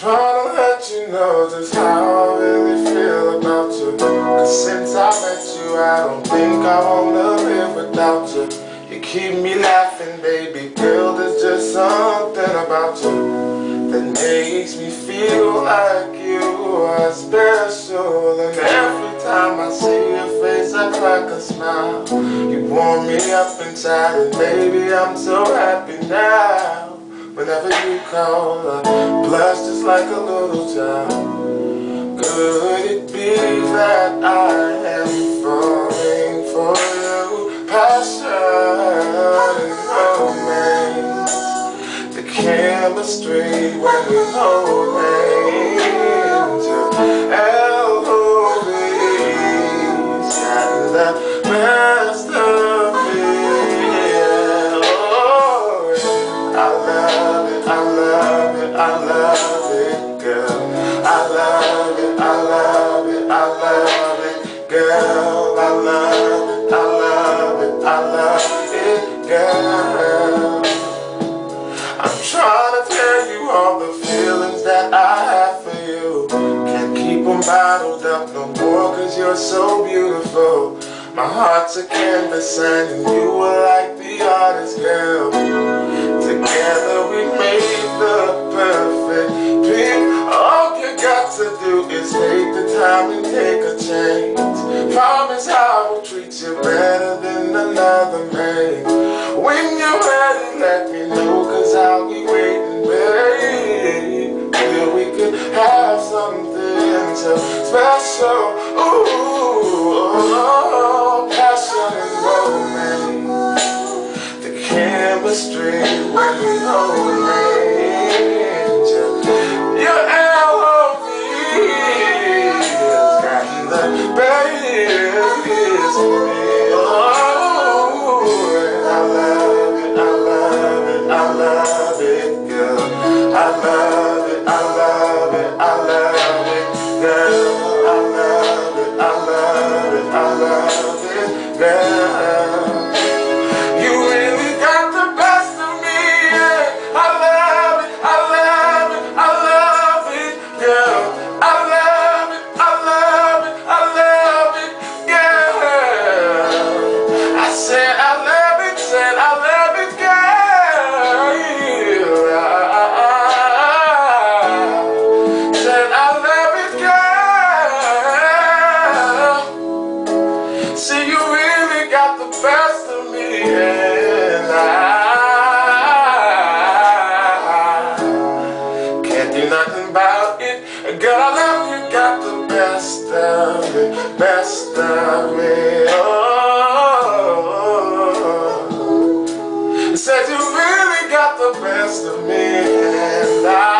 Trying to let you know just how I really feel about you. Cause since I met you, I don't think I wanna live without you. You keep me laughing, baby girl. There's just something about you that makes me feel like you are special. And every time I see your face, I crack a smile. You warm me up inside, and baby, I'm so happy now. Whenever you call, I just like a little child. Could it be that I am falling for you? Passion romance, the chemistry when we hold girl. I'm trying to tell you all the feelings that I have for you. Can't keep them bottled up no more, cause you're so beautiful. My heart's a canvas and you were like the artist, girl. Together we made the perfect pic. All you got to do is take the time and take a chance. Promise I will treat you better another man. When you're ready, let me know, cause I'll be waiting, babe. Till we could have something so special. Ooh, oh, passion and romance. The chemistry when we hold See, you really got the best of me, and I can't do nothing about it. Girl, you, got the best of me, best of me. Oh, said you really got the best of me, and. I,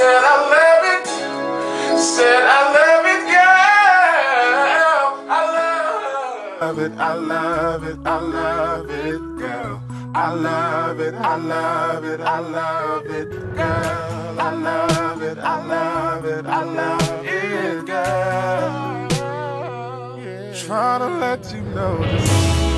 said I love it, said I love it, girl. I love it, I love it, I love it, girl. I love it, I love it, I love it, girl. I love it, I love it, I love it, girl. Trying to let you know this